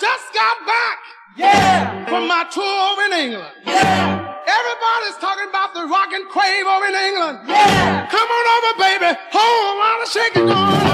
just got back Yeah. from my tour in England. Yeah. Everybody's talking about the rock and crave over in England. Yeah. Come on over, baby. Home while the shake it. going on.